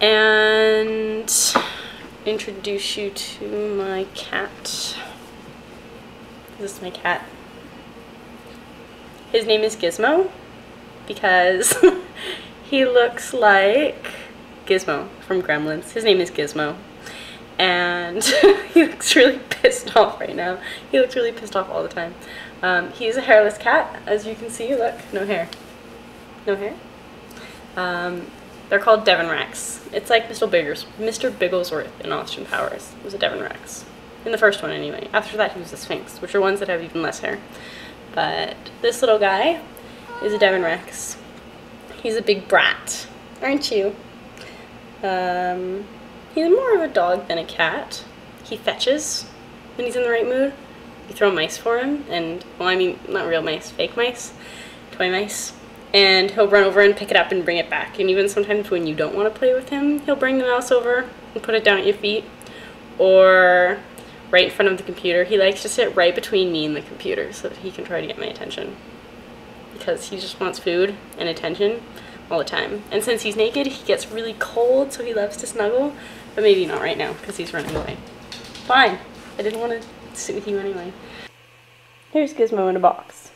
and introduce you to my cat. This is my cat. His name is Gizmo because he looks like Gizmo from Gremlins. His name is Gizmo. And he looks really pissed off right now. He looks really pissed off all the time. Um, he's a hairless cat, as you can see. Look, no hair. No hair. Um, they're called Devon Rex. It's like Mr. Biggers, Mr. Bigglesworth in Austin Powers was a Devon Rex. In the first one, anyway. After that, he was a Sphynx, which are ones that have even less hair. But this little guy is a Devon Rex. He's a big brat, aren't you? Um, he's more of a dog than a cat. He fetches when he's in the right mood. You throw mice for him, and, well, I mean, not real mice, fake mice, toy mice. And he'll run over and pick it up and bring it back. And even sometimes when you don't want to play with him, he'll bring the mouse over and put it down at your feet. Or right in front of the computer. He likes to sit right between me and the computer so that he can try to get my attention. Because he just wants food and attention all the time. And since he's naked, he gets really cold, so he loves to snuggle. But maybe not right now, because he's running away. Fine. I didn't want to sit with you anyway. Here's Gizmo in a box.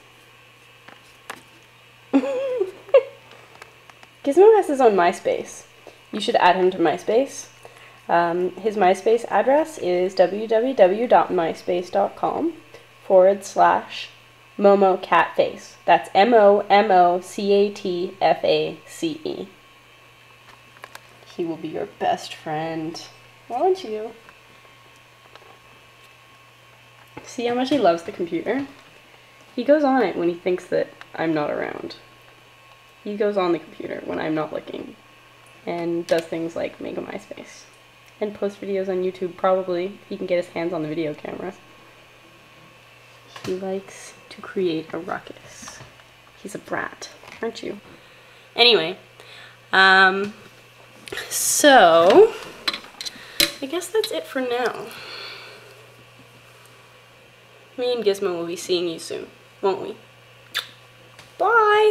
Gizmo has his own MySpace. You should add him to MySpace. Um, his MySpace address is www.myspace.com forward slash Momo Catface. That's M O M O C A T F A C E. He will be your best friend, won't you? See how much he loves the computer? He goes on it when he thinks that I'm not around. He goes on the computer when I'm not looking and does things like make a MySpace and post videos on YouTube probably. He can get his hands on the video camera. He likes to create a ruckus. He's a brat, aren't you? Anyway, um, so I guess that's it for now. Me and Gizmo will be seeing you soon, won't we? Bye!